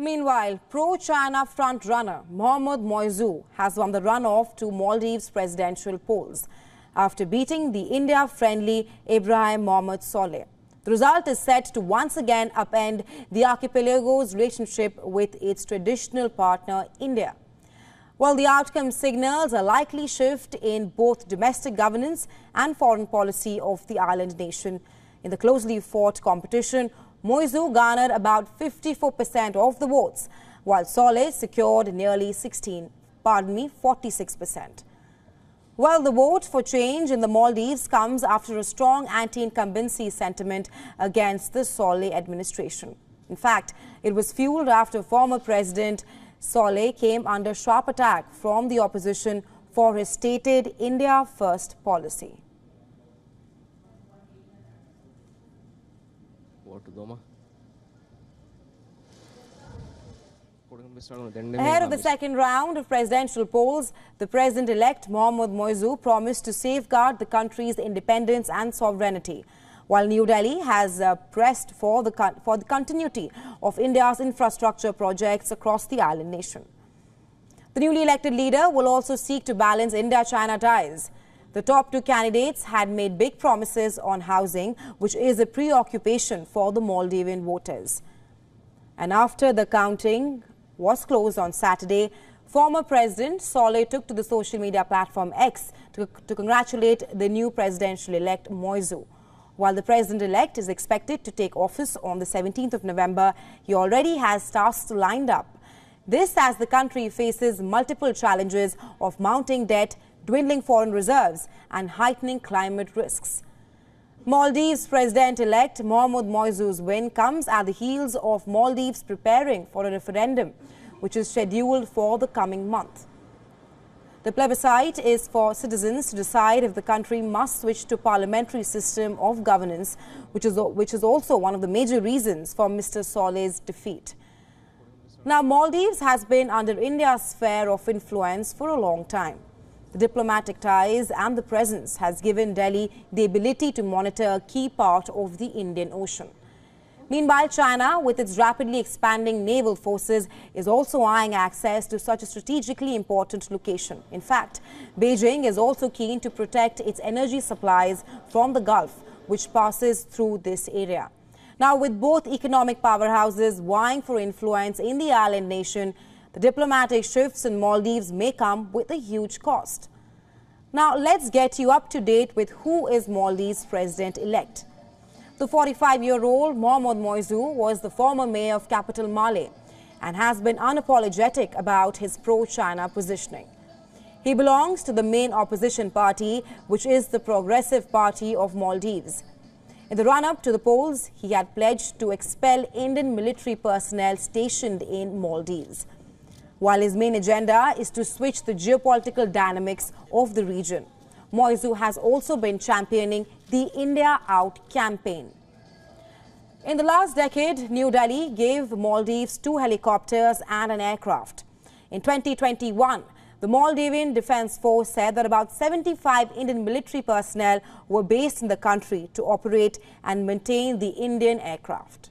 Meanwhile, pro-China front-runner Mohammad Muizzu has won the runoff to Maldives presidential polls after beating the India-friendly Ibrahim Mohamed Solih. The result is set to once again upend the archipelago's relationship with its traditional partner, India. While the outcome signals a likely shift in both domestic governance and foreign policy of the island nation. In the closely fought competition, Muizzu garnered about 54% of the votes, while Solih secured nearly 16, pardon me, 46%. Well, the vote for change in the Maldives comes after a strong anti-incumbency sentiment against the Solih administration. In fact, it was fueled after former President Solih came under sharp attack from the opposition for his stated India First policy. Ahead of the second round of presidential polls, the president-elect Mohammad Muizzu promised to safeguard the country's independence and sovereignty, while New Delhi has uh, pressed for the, for the continuity of India's infrastructure projects across the island nation. The newly elected leader will also seek to balance India-China ties. The top two candidates had made big promises on housing, which is a preoccupation for the Maldivian voters. And after the counting was closed on Saturday, former President Solih took to the social media platform X to, to congratulate the new presidential-elect Muizzu. While the president-elect is expected to take office on the 17th of November, he already has tasks lined up. This as the country faces multiple challenges of mounting debt, dwindling foreign reserves and heightening climate risks. Maldives President-elect Mohamed Muizzu's win comes at the heels of Maldives preparing for a referendum, which is scheduled for the coming month. The plebiscite is for citizens to decide if the country must switch to parliamentary system of governance, which is, which is also one of the major reasons for Mr. Solih's defeat. Now, Maldives has been under India's sphere of influence for a long time. The diplomatic ties and the presence has given Delhi the ability to monitor a key part of the Indian Ocean. Meanwhile, China, with its rapidly expanding naval forces, is also eyeing access to such a strategically important location. In fact, Beijing is also keen to protect its energy supplies from the Gulf, which passes through this area. Now, with both economic powerhouses vying for influence in the island nation, the diplomatic shifts in Maldives may come with a huge cost. Now, let's get you up to date with who is Maldives president-elect. The 45-year-old Mohammad Muizzu was the former mayor of capital Male and has been unapologetic about his pro-China positioning. He belongs to the main opposition party, which is the Progressive Party of Maldives. In the run-up to the polls, he had pledged to expel Indian military personnel stationed in Maldives while his main agenda is to switch the geopolitical dynamics of the region. Muizzu has also been championing the India Out campaign. In the last decade, New Delhi gave Maldives two helicopters and an aircraft. In 2021, the Maldivian Defense Force said that about 75 Indian military personnel were based in the country to operate and maintain the Indian aircraft.